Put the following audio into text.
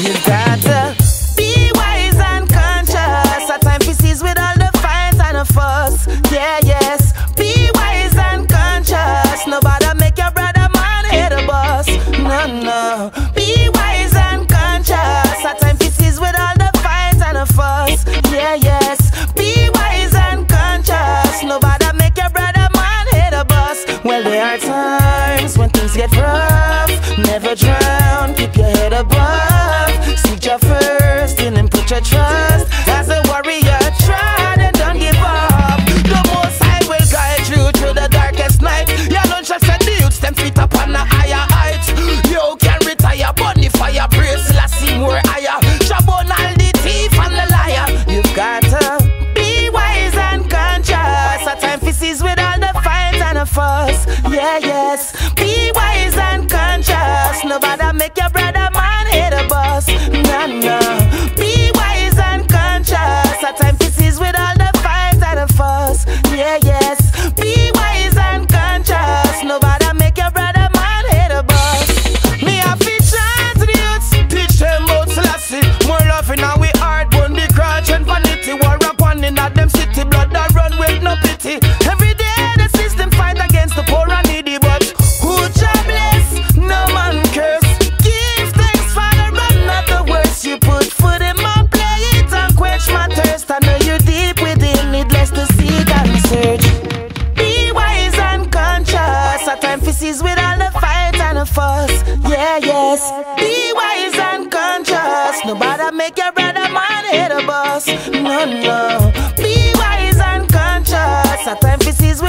You gotta be wise and conscious. With all the and the fuss. Yeah, yes. Be wise and conscious. Make your brother man hit. No, no. Be wise and conscious. With all the and the fuss. Yeah, yes. Be wise and conscious. Make your brother man hit. Well, there are times when things get rough. Never. first Yeah, yes. Be wise and conscious. Nobody make your brother man hit a bus. No, no. Be wise and conscious. At times, this is